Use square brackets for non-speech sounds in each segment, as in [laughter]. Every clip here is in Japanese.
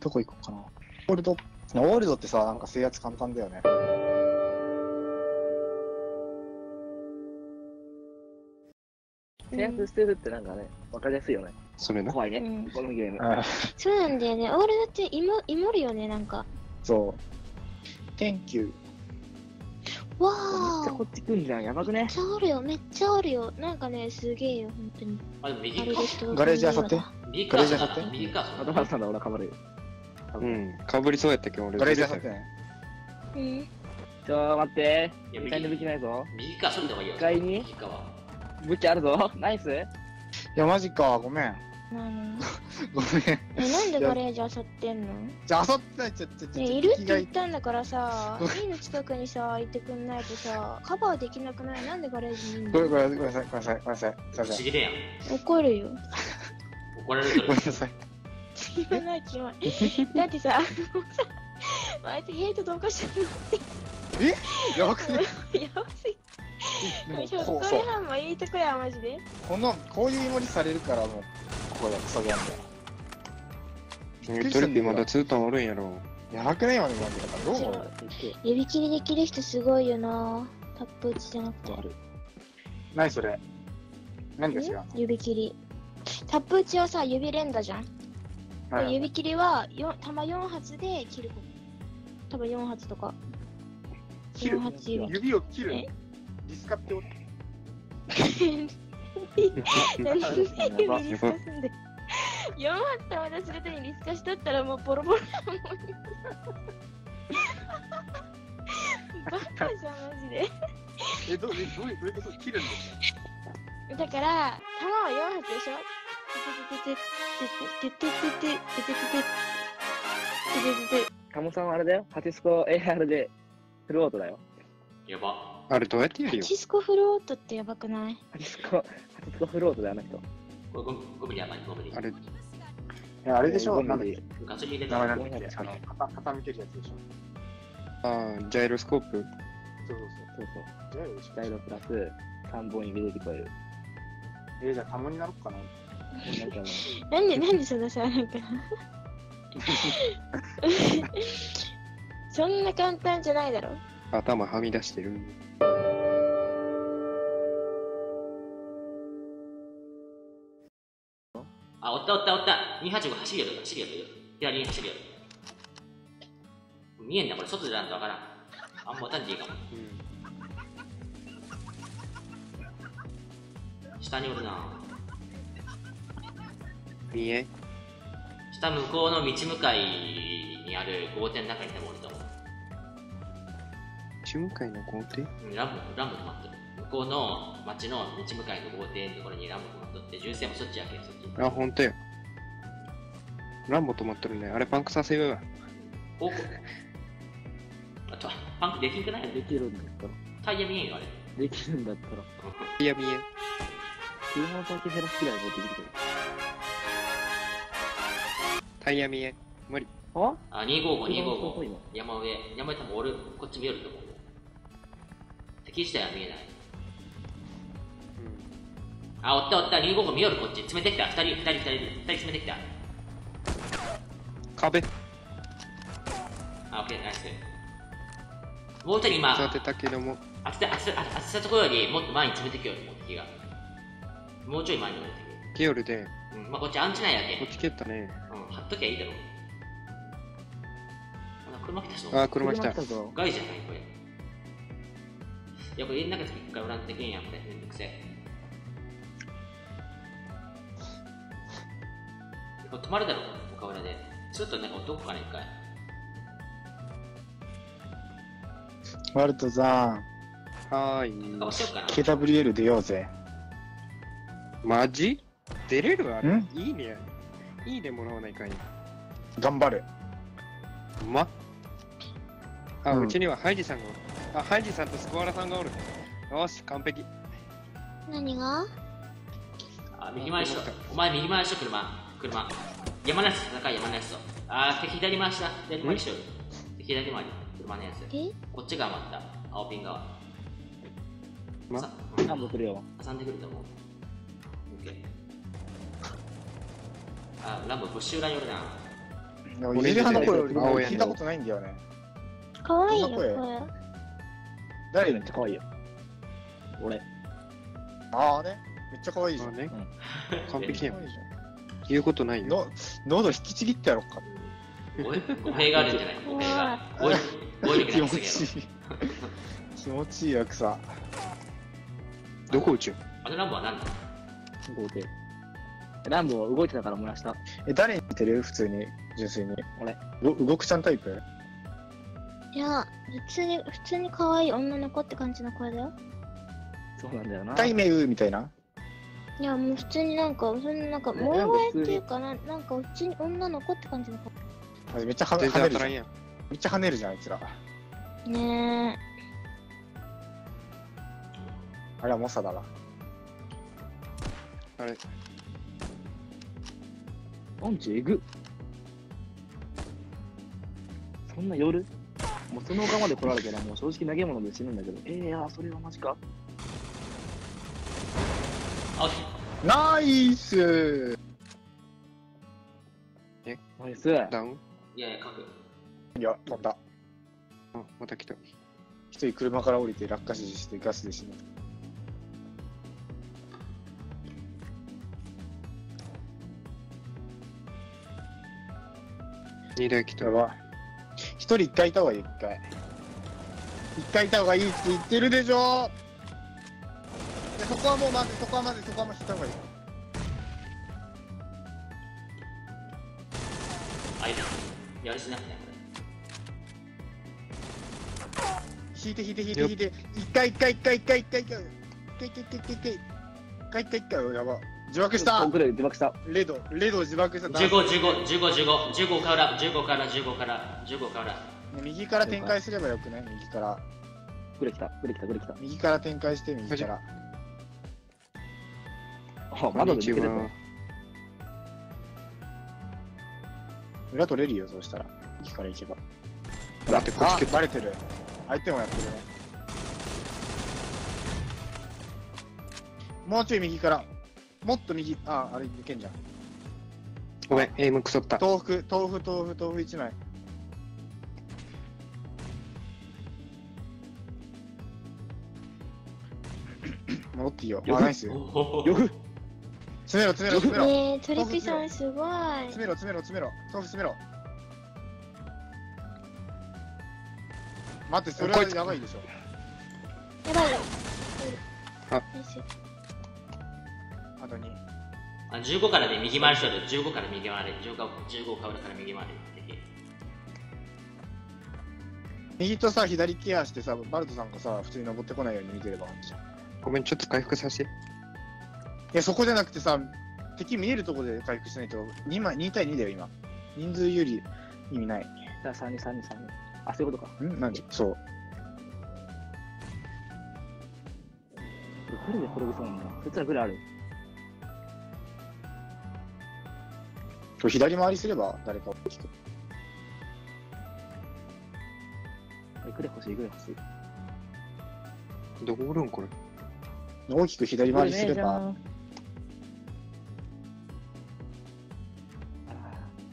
どこ行こうかな。オールド、オールドってさ、なんか制圧簡単だよね。制圧してるってなんかね、わかりやすいよね。それな。怖いうね、ん。このゲーム。あそうなんだよね。オールドってイモ、イモるよね、なんか。そう。Thank you. わーめっちゃこっち来んじゃん、やばくねめっ。ちゃあるよ、めっちゃあるよ。なんかね、すげえよ、本当に。あ、でも右あれで人ガレージ漁って。ガレージ漁って右かあとまさんだ、俺かばるよ。うん。かぶりそうやったけど、俺。ガレージ漁ってね。うん。ちょ、待って。いや2階の武器ないぞ。右か、それでもいいよ。一階に？武器あるぞ。[laughs] ナイス。いや、マジか。ごめん。何？[laughs] ごめん。え、なんでガレージ漁ってんの？じゃあ、あさってないちゃちゃちゃね、いるってが言ったんだからさ、家の近くにさ、いてくんないとさ、カバーできなくない？なんでガレージにいんのごめんごめんごめんなさい。ごめんなさい。ごめんなさい。ん。怒るよ。怒られる [laughs] ごめんなさい。言わない言わない。だってさ、もうさ、あいつヘイトどうかしてるやばくね？のやばすぎ。でもちょっとこうそう。これはもういいとこや、マジで。このこういうイモリされるからもうここでクソゲームトリピーまだツータンおるんやろ。だよやばくね今の感じだからどう思う？指切りできる人すごいよな。タップ打ちじゃなくて。何それ？何が違うの指切り。タップ打ちはさ、指連打じゃん。はいはい指切りはよ弾4発で切ること。多分4発とか。切る？4発指。指を切る？え？リスカってこと [laughs] 何で [laughs] 指リスカすんで。4発弾出するとにリスカしとったらもうボロボロやもん。[laughs] バカじゃん、マジで。えどうえどういうどういうこと？切るんですか？だから、弾は4発でしょ？カモさんはあれだよ。ハチスコ AR でフルオートだよ。やば。あれどうやってやるよ？チスコフロートってやばくない？ハチスコ、ハチスコフルオートだよ、あの人。これ 5, ミリやばい、5ミリ。あれ、いやあれでしょ？なんだっけ？でガソリン入れ名前たなんだっけ？あの傾傾けるやつでしょ？ああ、ジャイロスコープ？そうそうそうそう。そうじゃあよろしくダイロプラス3本指で聞こえる。えー、じゃあたまになろうかななんかねなんで、なんでそのさ、なんか。そんな簡単じゃないだろ。頭はみ出してる。あ、おったおったおった。285走るよ、走るよ。左に走るよ。見えんな、これ外でなんとわからん。あんま打たんでいいかも。下におるな見え下向こうの道向かいにある豪邸の中にでもおると思う。中向かいの豪邸？うんランボ、ランボ止まってる。向こうの町の道向かいの豪邸のところにランボ止まっとって、純正もそっちやけん、そっち。あ、ほんとよ。ランボ止まってるね。あれパンクさせようよ。おこ [laughs] あと、パンクできんくない？できるんだったら。タイヤ見えんよ、あれ。できるんだったら。いや見え。車のパーキ減らすくらい持ってきてくれ。タイヤ見え。無理。ああ、255、車の遠い255の？山上。山上多分俺、こっち見えると思う。敵自体は見えない。あ、おったおった、255見える、こっち。詰めてきた。2人、2人、2人、2人詰めてきた。壁。あ、オッケー、ナイス。もう一人今、当てたけども。当てた、当てた、当てたところよりもっと前に詰めてきよる、もう敵が。もうちょい前に置いてケオルで、くる。うん、まあこっちアンチなんやけん。こっち蹴ったね。うん、貼っときゃいいだろう。車来た人。あー、車来た。ぞ。害じゃないこれ。いや、これ家の中で一回裏できんやん、これ。めんどくせえ。これ止まるだろ、岡裏で。ちょっとなんか男かな、一回。ワルトさんはーい。顔しようかな。KWL 出ようぜマジ？出れるあれん？いいね。いいねもらわないかい。頑張るうまっ。あ、うんうちにはハイジさんがおる。あ、ハイジさんとスコアラさんがおる。よし、完璧。何が？あ、右回しと。お前右回しと、車。車。山のやつ、高い山のやつと。あー、左回しだ。左回しとる。左回り。車のやつ。え？こっち側まった。青ピン側。ま？さランボ来るよ。挟んでくると思う。オッケー。あ、ランボ、ブッシュ裏におるな。でもゆりはの声俺聞いたことないんだよね。かわいいよ。誰？めっちゃ可愛いよ。俺。ああね。めっちゃ可愛いじゃん。まあねうん。完璧やん言うことないん。よ。の喉引きちぎってやろうか。語弊があるんじゃない？語弊が。語彙力気持ちいい。気持ちいいやくさ。どこ打ちよろ。あのランボは何だ合計。ランボー動いてたから燃やした。え、誰に似てる？普通に、純粋に。俺。ご動くちゃんタイプ？いや、普通に、普通に可愛い女の子って感じの声だよ。そうなんだよな。タイメウみたいな？いや、もう普通になんか、そんななんか、ね萌えなんか普通に声っていうかな、なんか普通に女の子って感じの子。あめっちゃは全跳ねるじゃん。めっちゃ跳ねるじゃん、あいつら。ねあれはモサだな。あれ、パンチえぐ。そんな夜？もうその丘まで来られたらもう正直投げ物で死ぬんだけど。えー、いやー、それはマジか。あ、ナイスナイス。ダウン？いやいや、書く。いや、飛んだ。あ、また来た。一人車から降りて落下死してガスで死ぬ。二台来たや。ば。一人一回いた方がいい、一回。一回いた方がいいって言ってるでしょでそこはもうまず、そこはまず、そこはもう引いた方がいい。あいだ。やりしなくてね、引いて引いて引いて引いて。一回一回一回一回一回一回。一回一回一回一回一回。一回一回一回。やば。自爆した奥で自爆した。レド、レドを自爆した。これ。15、15、15、15、15から、15から、15から、15から。ね右から展開すればよくない？右から。グレ来た、グレ来た、グレ来た。右から展開して、右から。あ、窓で抜けて。裏取れるよ、そうしたら。右から行けば。待って、こっあち。バレてる。相手もやってるね。もうちょい右から。もっと右。あ、あれいけんじゃん。ごめん、エイムくそった。豆腐、豆腐、豆腐、豆腐一枚。[coughs] 戻っていいよ。あ、ナイス。よく詰めろ、詰めろ、詰めろ。ねえ、トリピさんすごい。詰めろ、詰めろ、詰めろ。豆腐詰めろ。待って、それはやばいでしょ。やばいよ。あよしあとに。あ15からで右回りしとる。15から右回り。15, 15からから右回り。敵右とさ、左ケアしてさ、バルトさんがさ、普通に登ってこないように見てればいいじゃん。いごめん、ちょっと回復させて。や、そこじゃなくてさ、敵見えるところで回復しないと、2枚、2対2だよ、今。人数より意味ない。じゃあ、3、2、3、2、3。あ、そういうことか。ん何そう。グレで転びそうなんだな。そいつらグレある。左回りすれば誰かを聞く。えグレ欲しい、グレ欲しい。どこおるんこれ？大きく左回りすれば、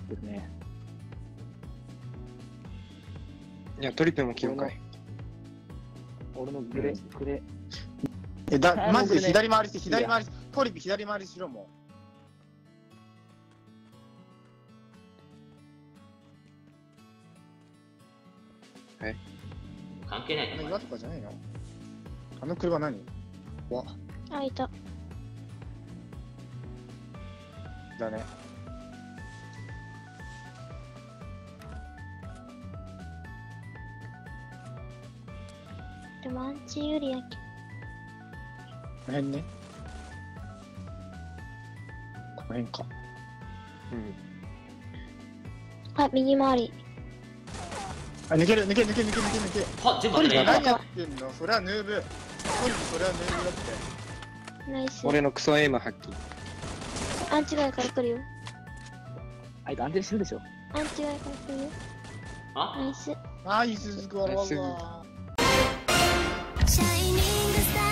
ですね。いや、トリペも来ようかい。俺のグレ、グレ。え、だ、あーマジで僕ね左回りして、左回りし、トリピ左回りしろ、もう。関係ないあの岩とかじゃないの？あの車何？わ、あ、いた。だね。でもアンチ有利やけこの辺ね。この辺か。うん。あ、右回り。あ、抜ける、抜ける、抜ける、抜ける、抜ける、抜ける。は、全部当たり前何やってんの？それはヌーブ。トリピそれはヌーブだって。ナイス。俺のクソエイム発揮。アンチ側から来るよ。あいつ安定してるでしょ。アンチ側から来るよ。あ？ナイス。ナイス、スコアナイスわ。シャイニングスター